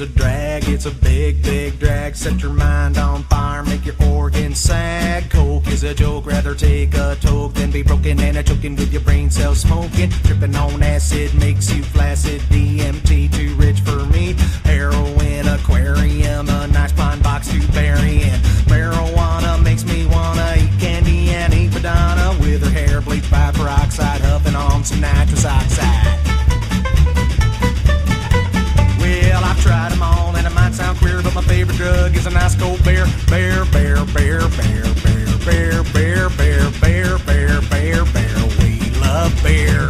a drag, it's a big, big drag. Set your mind on fire, make your organs sag. Coke is a joke, rather take a toke than be broken and a choking with your brain cells smoking. Tripping on acid makes you flaccid. Cold bear. Bear, bear, bear, bear, bear, bear, bear, bear, bear, bear, bear, bear. We love bear.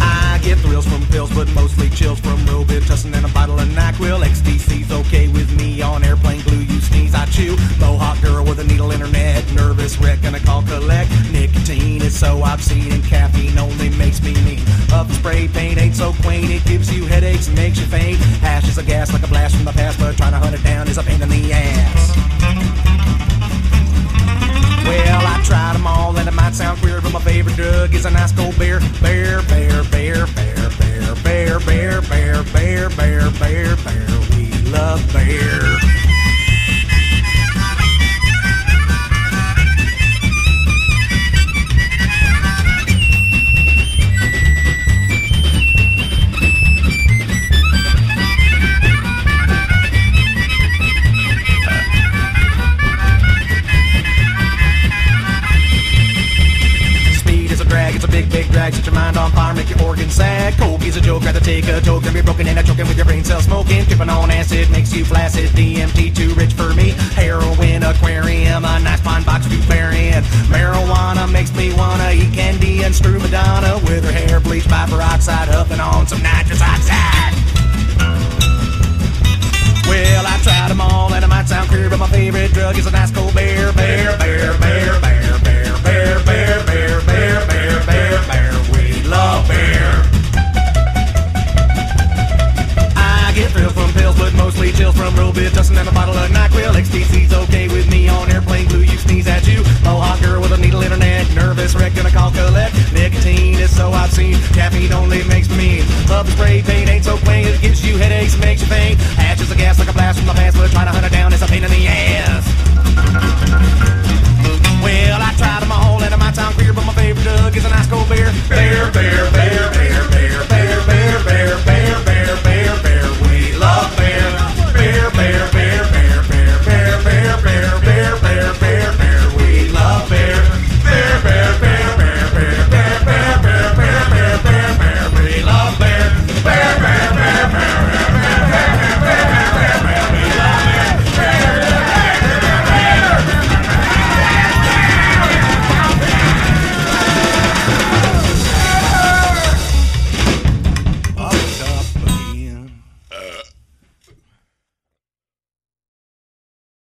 I get thrills from pills, but mostly chills from Robitussin and a bottle of NyQuil. XTC's okay with me on airplane glue. You sneeze, I chew. Mohawk girl with a needle in her neck. Nervous wreck, gonna call collect. Nicotine is so obscene, and caffeine only makes me mean. Spray paint ain't so quaint, it gives you headaches and makes you faint. Hash is a gas like a blast from the past, but trying to hunt it down is a pain in the ass. Well, I tried them all, and it might sound weird, but my favorite drug is a nice cold beer. Bear, bear, bear, bear, bear, bear, bear, bear, bear, bear, bear, bear. We love bear. Mind on fire, make your organs sag. Coke is a joke, rather take a joke than be broken and a choking with your brain cells smoking. Tripping on acid makes you flaccid. DMT too rich for me. Heroin, aquarium, a nice pine box to in. Marijuana makes me wanna eat candy and screw Madonna with her hair bleached by peroxide, huffing on some nitrous oxide. Well, I tried them all, and it might sound queer, but my favorite drug is a nice cold beer. From Robitussin and a bottle of NyQuil. XTC's okay with me on airplane blue, you sneeze at you. Mohawk girl with a needle in her neck, nervous wreck, gonna call collect. Nicotine is so obscene, caffeine only makes me Love Love spray paint ain't so plain, it gives you headaches, makes you faint. Hatches of gas like a blast from the past, but trying to hunt it down is a pain in the ass.